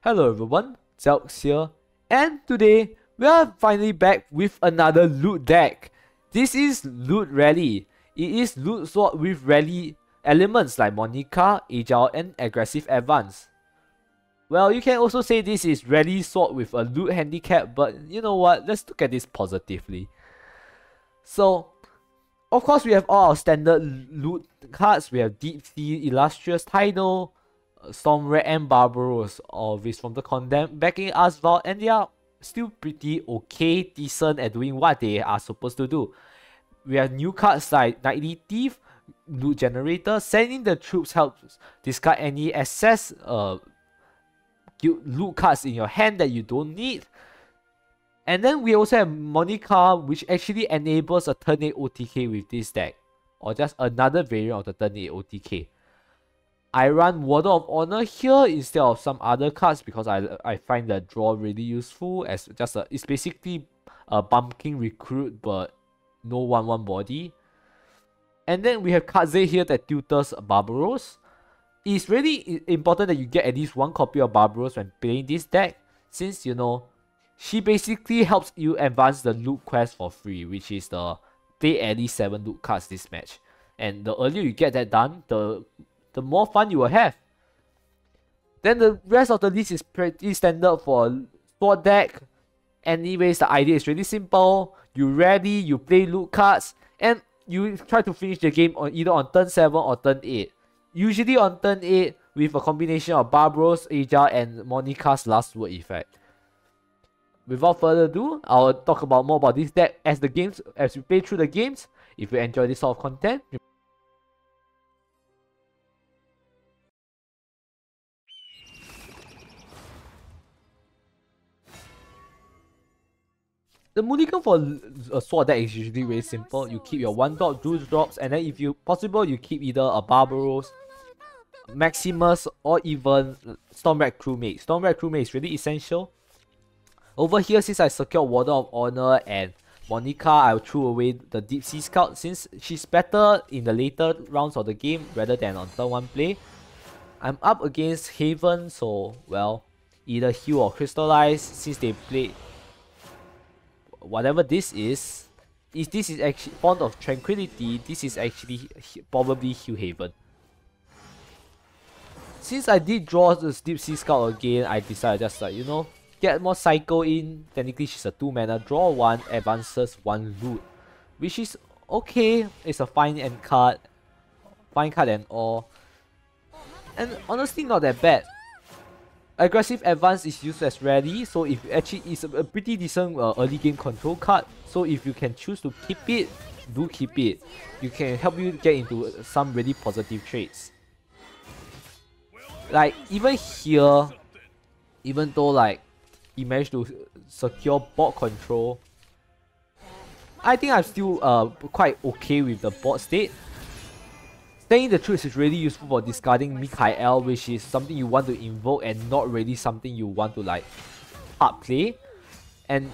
Hello everyone, Zelx here, and today we are finally back with another loot deck. This is Loot Rally. It is loot sword with rally elements like Monika, Agile, and Aggressive Advance. Well, you can also say this is rally sword with a loot handicap, but you know what, let's look at this positively. So, of course, we have all our standard loot cards. We have Deep Sea, Illustrious Tidal, Stormrat and Barbaros, always from the Condemned, backing Asval, and they are still pretty okay, decent at doing what they are supposed to do. We have new cards like Nightly Thief, Loot Generator, sending the troops helps discard any excess uh, loot cards in your hand that you don't need. And then we also have Monika, which actually enables a turn 8 OTK with this deck, or just another variant of the turn 8 OTK. I run Warden of Honor here instead of some other cards because I I find the draw really useful as just a it's basically a bumpkin recruit but no 1-1 body. And then we have Kaze here that tutors Barbaros. It's really important that you get at least one copy of Barbaros when playing this deck since you know she basically helps you advance the loot quest for free which is the play at least 7 loot cards this match. And the earlier you get that done, the the more fun you will have. Then the rest of the list is pretty standard for sword deck. Anyways, the idea is really simple. You ready, you play loot cards, and you try to finish the game on either on turn 7 or turn 8. Usually on turn 8 with a combination of Barbaros, Aja, and Monika's last word effect. Without further ado, I'll talk about more about this deck as the games as we play through the games. If you enjoy this sort of content, The Mulligan for a sword deck is usually very simple. You keep your 1 drop, 2 drops, and then if you possible, you keep either a Barbaros, Maximus, or even Stormrat Crewmate. Stormrat Crewmate is really essential. Over here, since I secured Warden of Honor and Monika, I'll throw away the Deep Sea Scout since she's better in the later rounds of the game rather than on turn 1 play. I'm up against Haven, so, well, either heal or crystallize since they played whatever this is, if this is actually Font of Tranquility, this is actually probably Hugh Haven. Since I did draw the Deep Sea Scout again, I decided just like, you know, get more cycle in. Technically, she's a 2 mana, draw 1, advances 1 loot. Which is okay, it's a fine end card. Fine card and all. And honestly, not that bad. Aggressive Advance is used as ready, so if actually it's a, a pretty decent uh, early game control card. So if you can choose to keep it, do keep it. You can help you get into some really positive traits. Like even here, even though like he managed to secure board control, I think I'm still uh quite okay with the board state. Staying the Truth is really useful for discarding Mikael, which is something you want to invoke and not really something you want to like hard play. And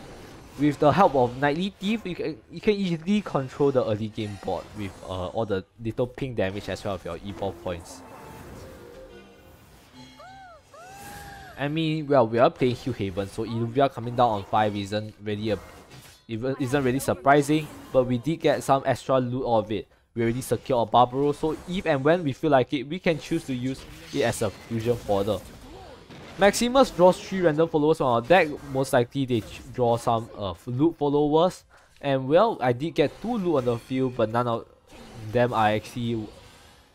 with the help of Nightly Thief, you can, you can easily control the early game board with uh, all the little ping damage as well as your evolve points. I mean, well, we are playing Hugh Haven, so Illuvia coming down on 5 isn't really a isn't really surprising, but we did get some extra loot out of it we already secure a Barbaros, so if and when we feel like it, we can choose to use it as a fusion fodder. Maximus draws 3 random followers on our deck, most likely they draw some uh, loot followers. And well, I did get 2 loot on the field, but none of them are actually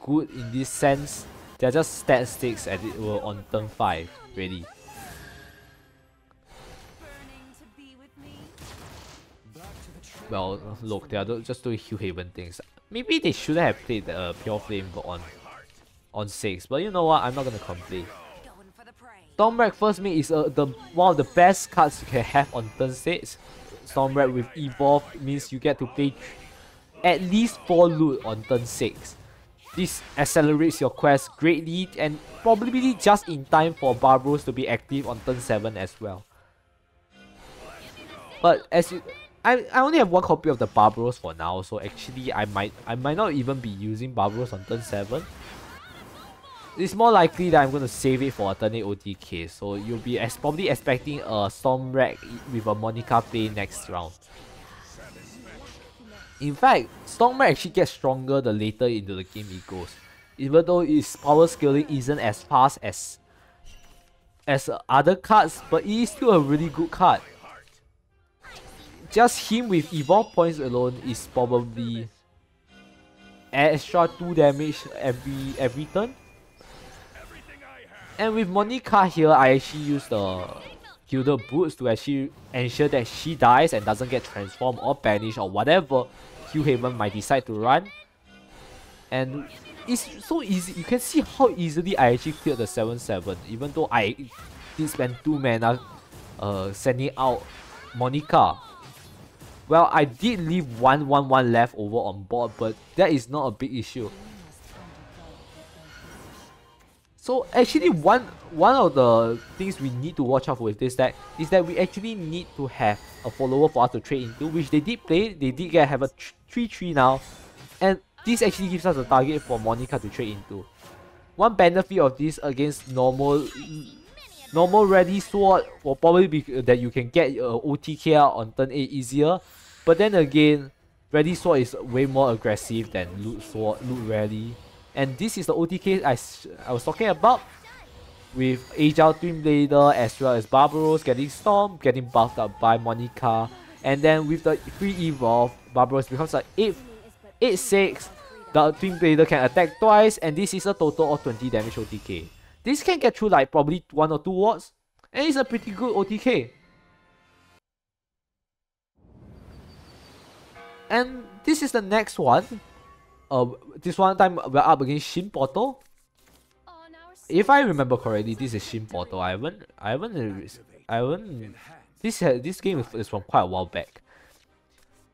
good in this sense. They're just statistics as it were on turn 5, really. Well, look, they are just doing Hugh Haven things. Maybe they shouldn't have played the uh, Pure Flame on on 6, but you know what, I'm not gonna complain. Stormrat First Mate is uh, the one of the best cards you can have on turn 6. Stormrat with Evolve means you get to play at least 4 loot on turn 6. This accelerates your quest greatly and probably just in time for Barbaros to be active on turn 7 as well. But as you I, I only have one copy of the Barbaros for now, so actually I might I might not even be using Barbaros on turn 7. it's more likely that I'm going to save it for a turn 8 OTK. So you'll be ex probably expecting a Stormwreck with a Monika play next round. In fact, Stormwreck actually gets stronger the later into the game it goes. Even though its power scaling isn't as fast as as other cards, but it is still a really good card. Just him with evolve points alone is probably extra 2 damage every every turn. And with Monika here, I actually use the Gilded Boots to actually ensure that she dies and doesn't get transformed or banished or whatever Hugh Haven might decide to run. And it's so easy. You can see how easily I actually cleared the 7-7 even though I did spend 2 mana uh, sending out Monika. Well, I did leave 1-1-1 left over on board, but that is not a big issue. So actually one one of the things we need to watch out for with this deck is that we actually need to have a follower for us to trade into, which they did play, they did get have a 3-3 now. And this actually gives us a target for Monika to trade into. One benefit of this against normal normal ready sword will probably be that you can get uh, OTK on turn 8 easier. But then again, ready sword is way more aggressive than loot sword, loot ready. And this is the OTK I, I was talking about with Agile Twin Blader as well as Barbaros getting Storm, getting buffed up by Monika. And then with the free evolve, Barbaros becomes like 8, 8 6. The Twin Blader can attack twice and this is a total of 20 damage OTK. This can get through like probably 1 or 2 wards and it's a pretty good OTK. And this is the next one uh, this one time we're up against Shin Portal. If I remember correctly, this is Shin Portal. I haven't, I haven't, I haven't. This this game is from quite a while back.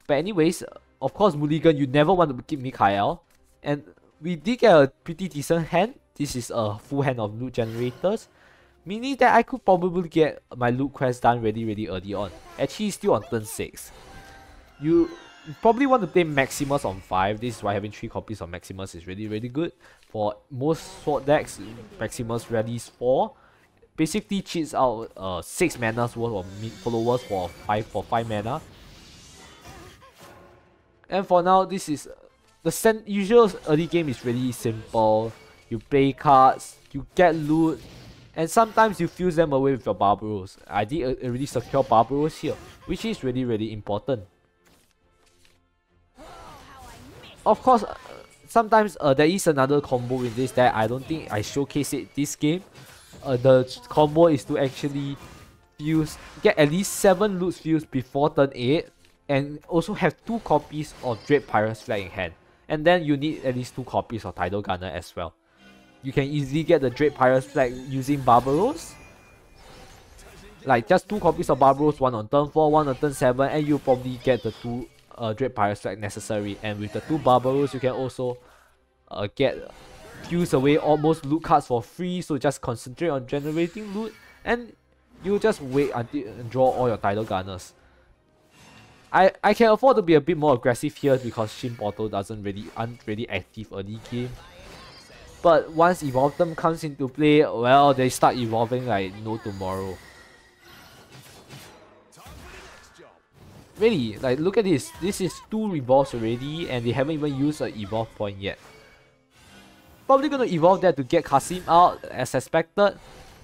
But anyways, of course, Mulligan, you never want to keep Mikhail, and we did get a pretty decent hand. This is a full hand of loot generators, meaning that I could probably get my loot quest done really, really early on. Actually, still on turn six. You probably want to play Maximus on 5. This is why having 3 copies of Maximus is really, really good. For most sword decks, Maximus rallies 4. Basically cheats out uh, 6 mana's worth of followers for 5 for 5 mana. And for now, this is... The usual early game is really simple. You play cards, you get loot, and sometimes you fuse them away with your Barbaros. I did already secure Barbaros here, which is really, really important. of course, uh, sometimes uh, there is another combo in this that I don't think I showcase it this game. Uh, the combo is to actually fuse, get at least 7 loot fuse before turn 8 and also have 2 copies of Dread Pirate's Flag in hand. And then you need at least 2 copies of Tidal Gunner as well. You can easily get the Dread Pirate's Flag using Barbaros. Like just 2 copies of Barbaros, 1 on turn 4, 1 on turn 7 and you probably get the 2 uh, Dread Pirate's Flag necessary. And with the two Barbaros, you can also uh, get fuse away almost loot cards for free. So just concentrate on generating loot and you just wait until and draw all your Tidal Gunners. I, I can afford to be a bit more aggressive here because Shin Portal doesn't really aren't really active early game. But once Evolve them comes into play, well, they start evolving like no tomorrow. Really, like look at this. This is two revolves already and they haven't even used an evolve point yet. Probably gonna evolve that to get Kasim out as expected.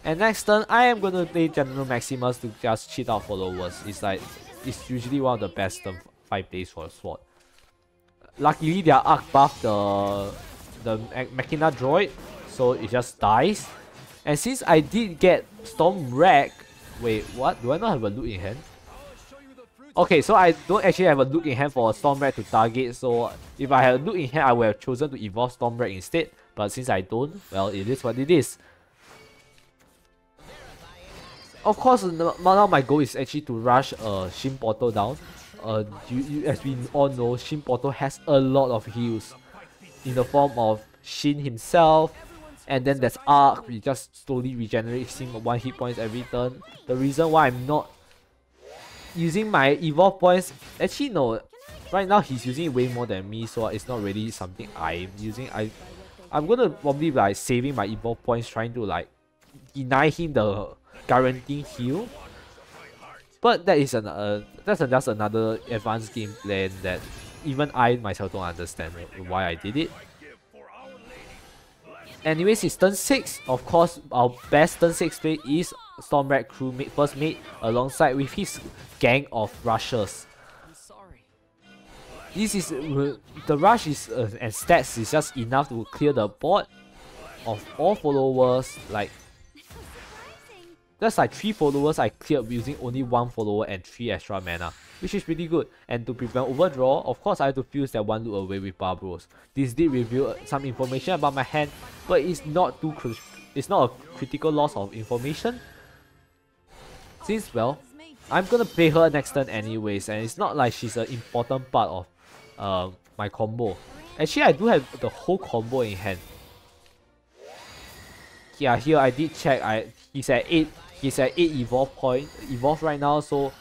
And next turn, I am gonna play General Maximus to just cheat out followers. It's like, it's usually one of the best turn 5 plays for a sword. Luckily, their arc buff the, the Machina Droid, so it just dies. And since I did get Storm Wreck, wait, what? Do I not have a loot in hand? Okay, so I don't actually have a loot in hand for a Stormwreck to target, so if I had a look in hand, I would have chosen to evolve Stormwreck instead. But since I don't, well, it is what it is. Of course, now my goal is actually to rush uh, Shin Portal down. Uh, you, you, as we all know, Shin Portal has a lot of heals in the form of Shin himself, and then there's Arc, we just slowly regenerate him one hit points every turn. The reason why I'm not using my evolve points. Actually, no. Right now, he's using way more than me, so it's not really something I'm using. I I'm gonna probably like saving my evolve points trying to like deny him the guaranteed heal. But that is an uh, that's just another advanced game plan that even I myself don't understand why I did it. Anyways, it's turn 6. Of course, our best turn 6 play is Stormrat crew mate, first mate alongside with his gang of rushers. This is uh, the rush is uh, and stats is just enough to clear the board of all followers. Like that's like three followers I cleared using only one follower and three extra mana, which is pretty good. And to prevent overdraw, of course I have to fuse that one loot away with Barbaros. This did reveal some information about my hand, but it's not too it's not a critical loss of information. Since well, I'm gonna play her next turn anyways, and it's not like she's an important part of uh, my combo. Actually, I do have the whole combo in hand. Yeah, here I did check. I he's at eight. He's at eight evolve point. Evolve right now, so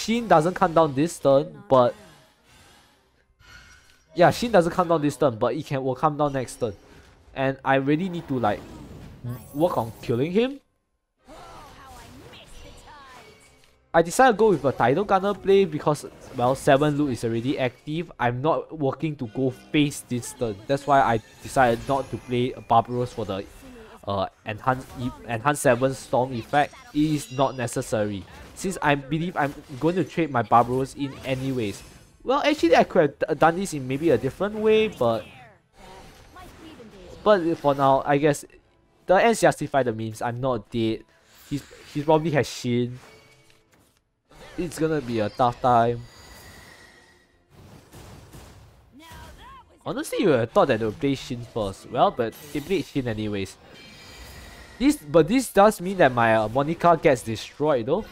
Shin doesn't come down this turn, but yeah, Shin doesn't come down this turn, but it can will come down next turn, and I really need to like work on killing him I decided to go with a Tidal Gunner play because, well, 7 loot is already active. I'm not working to go face this turn. That's why I decided not to play Barbaros for the uh, enhanced, enhanced 7 Storm effect. It is not necessary. Since I believe I'm going to trade my Barbaros in anyways. Well, actually, I could have done this in maybe a different way, but... But for now, I guess the ends justify the memes. I'm not dead. He's, he probably has Shin it's gonna be a tough time. Honestly, you would have thought that they would play Shin first. Well, but they played Shin anyways. This, but this does mean that my uh, Monika gets destroyed though.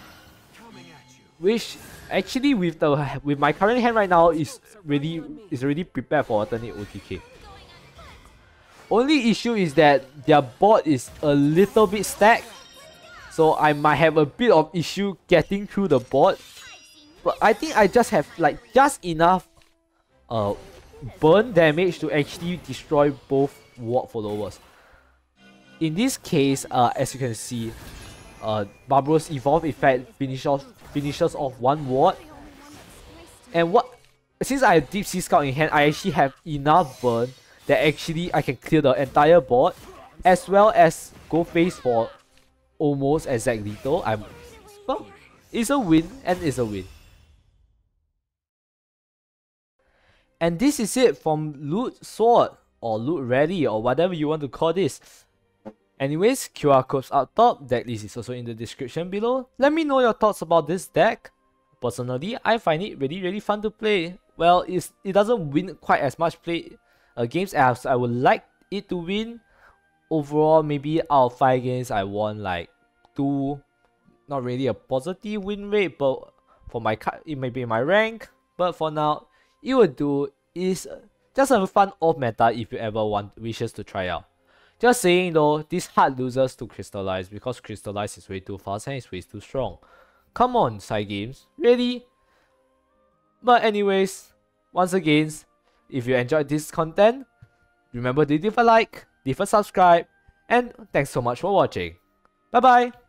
Which actually with the with my current hand right now is really is already prepared for alternate OTK. Only issue is that their board is a little bit stacked so I might have a bit of issue getting through the board. But I think I just have like just enough uh, burn damage to actually destroy both ward followers. In this case, uh, as you can see, uh, Barbaros Evolve effect finishes, finishes off one ward. And what since I have Deep Sea Scout in hand, I actually have enough burn that actually I can clear the entire board as well as go face for almost exactly though. I'm well, it's a win and it's a win. And this is it from Loot Sword or Loot Ready or whatever you want to call this. Anyways, QR codes up top, deck list is also in the description below. Let me know your thoughts about this deck. Personally, I find it really really fun to play. Well, it's, it doesn't win quite as much play uh, games as I would like it to win, overall, maybe out of five games, I won like two. Not really a positive win rate, but for my cut, it may be my rank. But for now, it will do. Is just a fun off meta if you ever want wishes to try out. Just saying though, this hard loses to Crystallize because Crystallize is way too fast and it's way too strong. Come on, side games. Really? But anyways, once again, if you enjoyed this content, remember to leave a like, leave a subscribe, and thanks so much for watching. Bye bye!